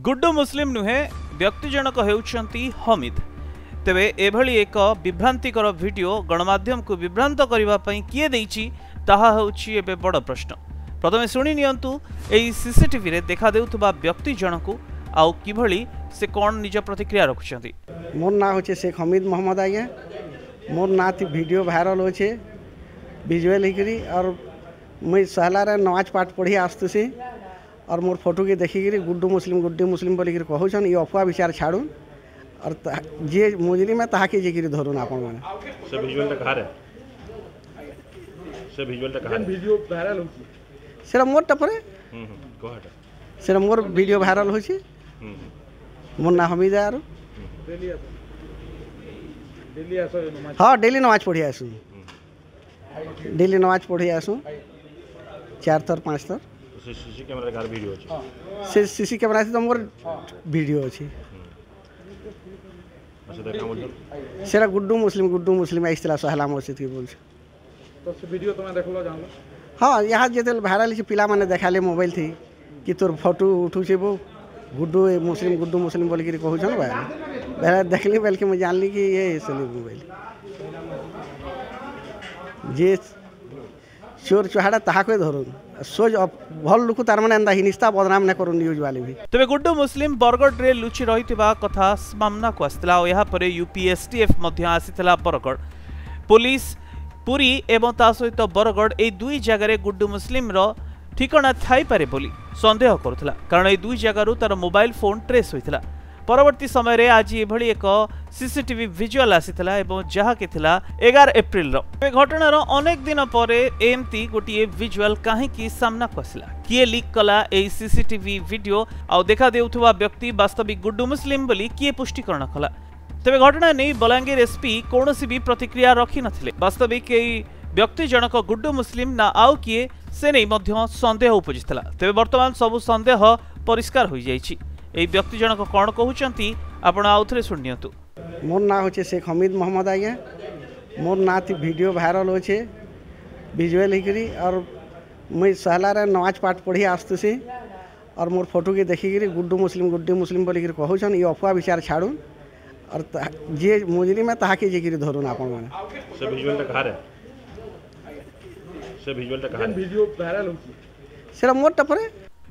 गुड्डु मुसलिम नुहे व्यक्ति जनक होमिद तेरे एभली एक विभ्रांतिकर भिड गणमाम को विभ्रांत करने किए दे बड़ प्रश्न प्रथम शुणिनियंतु सीसीटीवी देखा व्यक्ति जनक आउ कि से कौन निज प्रतिक्रिया रखुच्च मोर ना हूँ शेख हमिद मोहम्मद आज्ञा मोर ना भिड भाइराल होजुआल होकर मुई सहलार नमाज पाठ पढ़ी आसतुसी और मोर फोटो के देखिकी गुड्डू मुस्लिम गुड्डू मुस्लिम बोलिकी कहून ये अफवा विचार छाड़ून और जे मुजरिम है ताकि जेकि धरुन आपण मोर टपरे हम हम्म, हम्म, कहटा सेरा मोर वीडियो वायरल होची हम्म, मोर नाम हमीद यार डेली डेली नमाज हाँ, पढ़ी आसू डेली नमाज पढ़ी आसू चार थर पांच थर सीसी हाँ। कैमरा रे कार से सीसी तो कैमरा हाँ। वीडियो अछि हम्म। अच्छा देखा तो बोल सेरा गुड्डू मुस्लिम गुड्डू मुस्लिम आइसला सहला मस्जिद के बोल तो से वीडियो तमे तो देखलो जानलो हां यहां जेतल वायरल छ पिला माने देखाले मोबाइल थी कि तोर फोटो उठू छबो गुड्डू मुस्लिम गुड्डू मुस्लिम बोल के कहू छन भाई बेरा देखली बल्कि मैं जान ली कि ये सुनी मोबाइल जी চোর চহাড়া তাহাকে ধরুন সোজ ভাল লোক তার মানে এন্তা হিনিস্তা বদনাম না করুন নিউজ বালে ভি তবে গুড্ডু মুসলিম বরগড়ে লুচি রহিতিবা কথা সামনাকু আসিলা ও এহা পরে ইউপিএসটিএফ মধ্য আসিলা বরগড় পুলিশ পুরী এবং তা সহিত বরগড় এই দুই জায়গায় গুড্ডু মুসলিমর ঠিকনা থাইপারে বলি সন্দেহ করুলা কারণ এই দুই জায়গার তার মোবাইল ফোন ট্রেস হয়েছিল ପରବର୍ତ୍ତୀ ସମୟରେ ଆଜି ଏଭଳି ଏକ ସିସିଟିଭି ଭିଜୁଆଲ୍ ଆସିଥିଲା ଏବଂ ଯାହାକି ଥିଲା ଏଗାର ଏପ୍ରିଲର ଏ ଘଟଣାର ଅନେକ ଦିନ ପରେ ଏମିତି ଗୋଟିଏ ଭିଜୁଆଲ୍ କାହିଁକି ସାମ୍ନାକୁ ଆସିଲା କିଏ ଲିକ୍ କଲା ଏହି ସିସିଟିଭି ଭିଡିଓ ଆଉ ଦେଖାଦେଉଥିବା ବ୍ୟକ୍ତି ବାସ୍ତବିକ ଗୁଡୁ ମୁସଲିମ୍ ବୋଲି କିଏ ପୁଷ୍ଟିକରଣ କଲା ତେବେ ଘଟଣା ନେଇ ବଲାଙ୍ଗୀର ଏସ୍ପି କୌଣସି ବି ପ୍ରତିକ୍ରିୟା ରଖିନଥିଲେ ବାସ୍ତବିକ ଏହି ବ୍ୟକ୍ତି ଜଣକ ଗୁଡୁ ମୁସଲିମ୍ ନା ଆଉ କିଏ ସେ ନେଇ ମଧ୍ୟ ସନ୍ଦେହ ଉପୁଜିଥିଲା ତେବେ ବର୍ତ୍ତମାନ ସବୁ ସନ୍ଦେହ ପରିଷ୍କାର ହୋଇଯାଇଛି व्यक्ति जनक कौन কণ কুমার আপনার আউথরে শুনিয়ন্তু মোর না হচ্ছে শেখ হমিদ মোহাম্মদ আজ্ঞা মোর না ভিডিও ভাইরাল হচ্ছে मुई सहलारे नमाज पाठ पढ़ी आसतुसी और मोर फोटो के देखिकी गुड्डू मुस्लिम गुड्डी मुस्लिम बोलिक कहून ये अफवा विचार छाड़ून और जी मुजरी में ताकि जेकि धरुन आपण माने मोर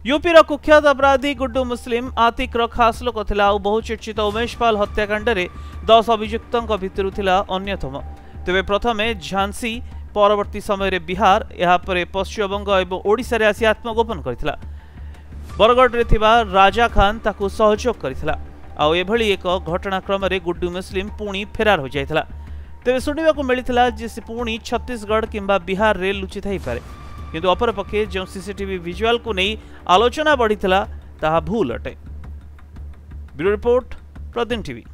यूपी कुख्यात अपराधी गुड्डू मुस्लिम आतिक रखास लोक था बहुचर्चित उमेश पाल हत्याकांड दस अभुक्त भितर अन्यतम तेरे प्रथम झांसी परवर्त समय बिहार यापर पश्चिमबंग और ओडे आत्मगोपन कर बरगड़े राजा खान सहयोग कर घटनाक्रम गुड्डू मुस्लिम पुणी फेरार हो जाता तेज शुणा को मिले पुणी छत्तीशगढ़ कि बिहार में लुचि थपे किंतु अपरपक्षे जो सीसीटी भिजुआल को नहीं आलोचना बढ़ी था भूल अटे ब्यूरो रिपोर्ट प्रदीन टीवी